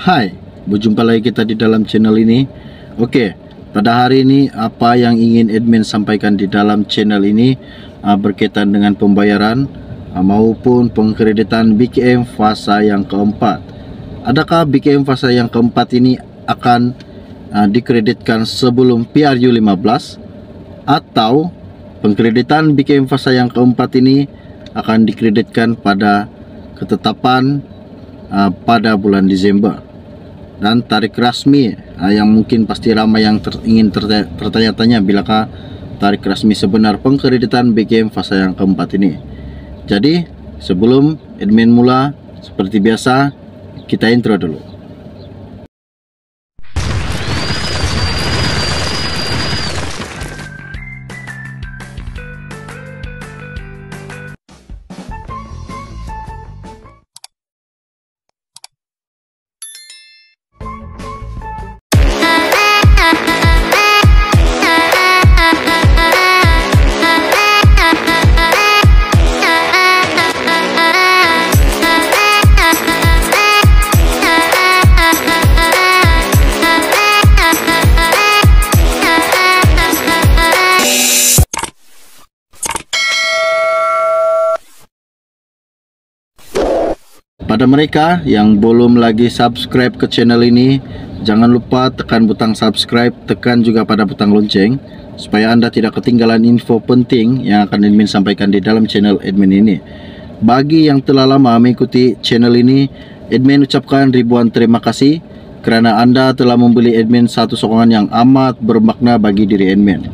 Hai, berjumpa lagi kita di dalam channel ini. Okey, pada hari ini apa yang ingin admin sampaikan di dalam channel ini uh, berkaitan dengan pembayaran uh, maupun pengkreditan BKM fasa yang keempat. Adakah BKM fasa yang keempat ini akan uh, dikreditkan sebelum PRU 15 atau pengkreditan BKM fasa yang keempat ini akan dikreditkan pada ketetapan pada bulan Disember dan tarik rasmi uh, yang mungkin pasti ramai yang ter, ingin tertanya-tanya bilakah tarik rasmi sebenar pengkreditan BKM fasa yang keempat ini. Jadi sebelum admin mula seperti biasa kita intro dulu Pada mereka yang belum lagi subscribe ke channel ini, jangan lupa tekan butang subscribe, tekan juga pada butang lonceng supaya anda tidak ketinggalan info penting yang akan admin sampaikan di dalam channel admin ini. Bagi yang telah lama mengikuti channel ini, admin ucapkan ribuan terima kasih kerana anda telah membeli admin satu sokongan yang amat bermakna bagi diri admin.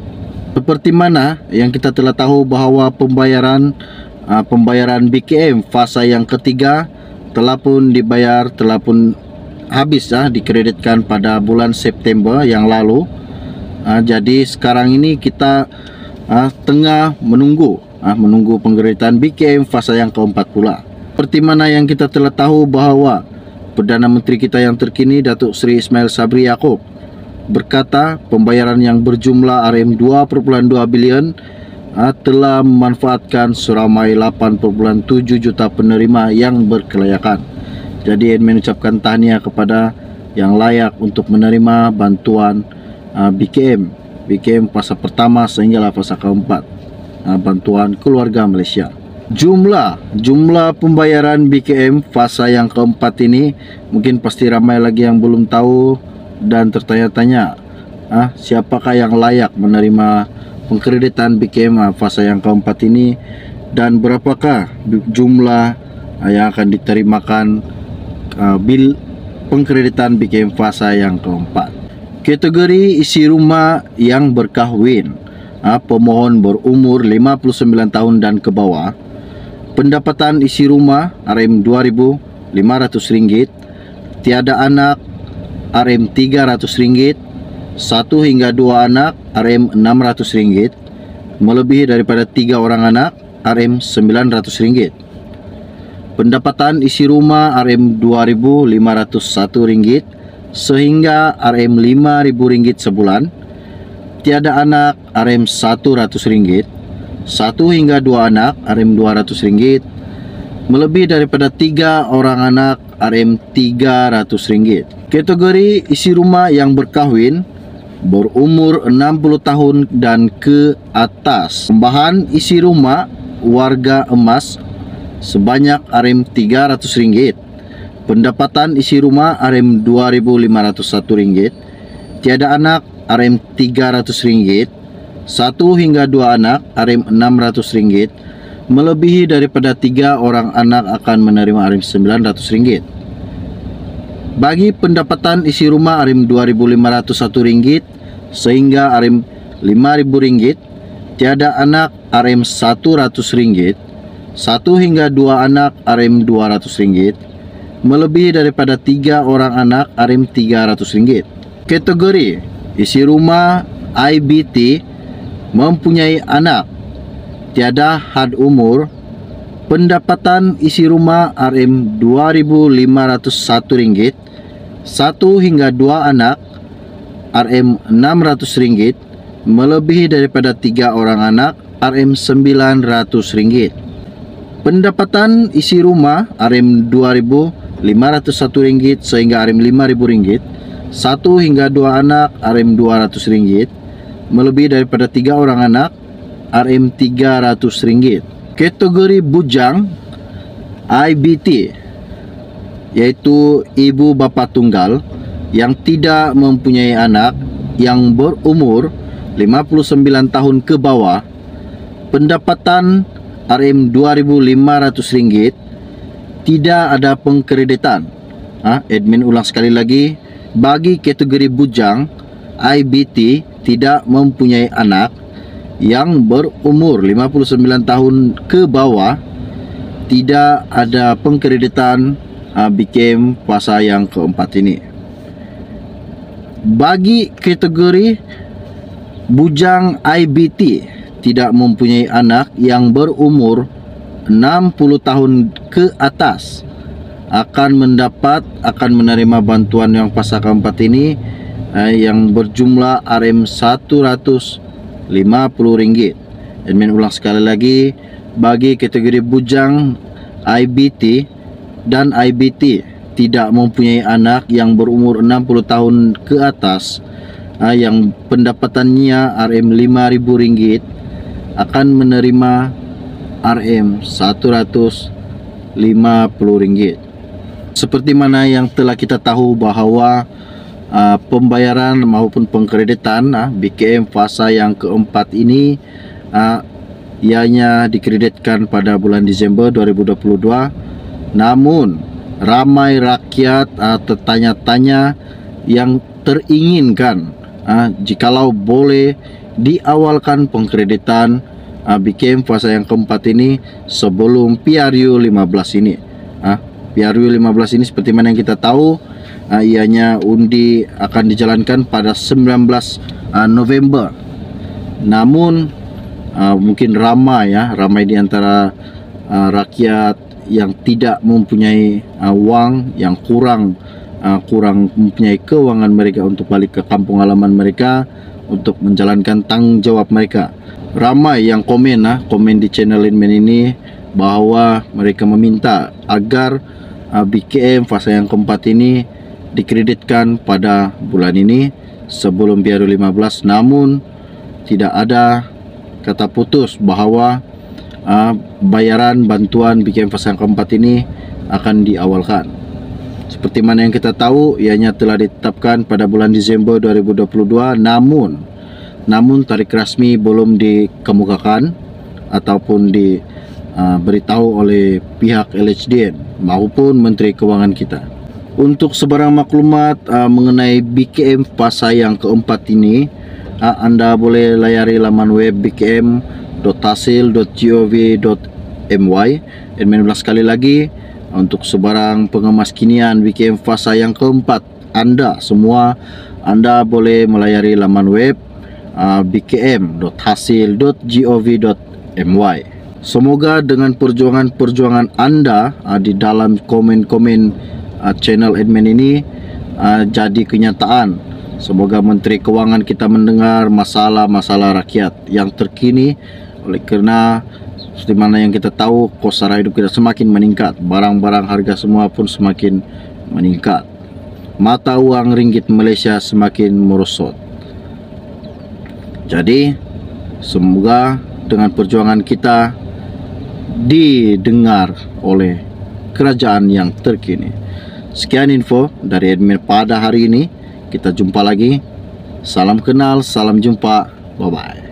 Seperti mana yang kita telah tahu bahawa pembayaran uh, pembayaran BKM fasa yang ketiga telah pun dibayar telah pun habis ah dikreditkan pada bulan September yang lalu. Ah, jadi sekarang ini kita ah, tengah menunggu ah, menunggu pengkreditan BKM fasa yang keempat pula. Seperti mana yang kita telah tahu bahawa Perdana Menteri kita yang terkini Datuk Seri Ismail Sabri Yaakob berkata pembayaran yang berjumlah RM2.2 bilion telah memanfaatkan seramai 8.7 juta penerima yang berkelayakan. Jadi admin ucapkan tahniah kepada yang layak untuk menerima bantuan uh, ah, BKM. BKM fasa pertama sehinggalah fasa keempat. Uh, bantuan keluarga Malaysia. Jumlah jumlah pembayaran BKM fasa yang keempat ini mungkin pasti ramai lagi yang belum tahu dan tertanya-tanya ah siapakah yang layak menerima pengkreditan BKM uh, fasa yang keempat ini dan berapakah jumlah uh, yang akan diterimakan uh, bil pengkreditan BKM fasa yang keempat. Kategori isi rumah yang berkahwin, pemohon berumur 59 tahun dan ke bawah, pendapatan isi rumah RM2.500 ringgit, tiada anak RM300 ringgit, satu hingga dua anak RM600 melebihi daripada tiga orang anak RM900 pendapatan isi rumah RM2501 sehingga RM5000 sebulan. Tiada anak RM100 satu hingga dua anak RM200 melebihi daripada tiga orang anak RM300 kategori isi rumah yang berkahwin berumur 60 tahun dan ke atas. Tambahan isi rumah warga emas sebanyak RM300. Pendapatan isi rumah RM2.501. Tiada anak RM300. Satu hingga dua anak RM600. Melebihi daripada tiga orang anak akan menerima RM900. Bagi pendapatan isi rumah RM2.501 sehingga RM5.000 tiada anak RM100 satu hingga dua anak RM200 melebihi daripada tiga orang anak RM300. Kategori isi rumah IBT mempunyai anak tiada had umur pendapatan isi rumah RM2.501 satu hingga dua anak RM600 melebihi daripada tiga orang anak RM900 pendapatan isi rumah RM2500 RM501 sehingga RM5.000 satu hingga dua anak RM200 melebihi daripada tiga orang anak RM300 kategori bujang IBT yaitu ibu bapa tunggal yang tidak mempunyai anak yang berumur 59 tahun ke bawah pendapatan RM2.500 tidak ada pengkreditan ha? admin ulang sekali lagi bagi kategori bujang IBT tidak mempunyai anak yang berumur 59 tahun ke bawah tidak ada pengkreditan uh, BKM fasa yang keempat ini. Bagi kategori bujang IBT tidak mempunyai anak yang berumur 60 tahun ke atas akan mendapat akan menerima bantuan yang fasa keempat ini eh, yang berjumlah RM150 admin ulang sekali lagi bagi kategori bujang IBT dan IBT tidak mempunyai anak yang berumur 60 tahun ke atas eh, yang pendapatannya RM5.000 akan menerima RM150 seperti mana yang telah kita tahu bahawa uh, pembayaran maupun pengkreditan uh, BKM fasa yang keempat ini uh, ianya dikreditkan pada bulan Disember 2022 namun ramai rakyat uh, tertanya-tanya yang teringinkan uh, jikalau boleh diawalkan pengkreditan uh, BKM fasa yang keempat ini sebelum PRU 15 ini. Uh, PRU 15 ini seperti mana yang kita tahu uh, ianya undi akan dijalankan pada 19 uh, November. Namun uh, mungkin ramai ya ramai di antara uh, rakyat yang tidak mempunyai uh, wang yang kurang uh, kurang mempunyai kewangan mereka untuk balik ke kampung halaman mereka untuk menjalankan tanggungjawab mereka. Ramai yang komen uh, komen di channel Inmen ini bahawa mereka meminta agar uh, BKM fasa yang keempat ini dikreditkan pada bulan ini sebelum biaru 15 namun tidak ada kata putus bahawa uh, bayaran bantuan BKM fasa yang keempat ini akan diawalkan seperti mana yang kita tahu ianya telah ditetapkan pada bulan Disember 2022 namun namun tarikh rasmi belum dikemukakan ataupun di uh, beritahu oleh pihak LHDN maupun Menteri Kewangan kita. Untuk sebarang maklumat uh, mengenai BKM fasa yang keempat ini, uh, anda boleh layari laman web bkm.hasil.gov.my dan mengulas sekali lagi untuk sebarang pengemas kinian BKM fasa yang keempat anda semua anda boleh melayari laman web uh, bkm.hasil.gov.my Semoga dengan perjuangan-perjuangan anda uh, di dalam komen-komen uh, channel admin ini uh, jadi kenyataan. Semoga Menteri Kewangan kita mendengar masalah-masalah rakyat yang terkini oleh kerana seperti mana yang kita tahu kos sara hidup kita semakin meningkat. Barang-barang harga semua pun semakin meningkat. Mata uang ringgit Malaysia semakin merosot. Jadi, semoga dengan perjuangan kita didengar oleh kerajaan yang terkini. Sekian info dari admin pada hari ini. Kita jumpa lagi. Salam kenal, salam jumpa. Bye bye.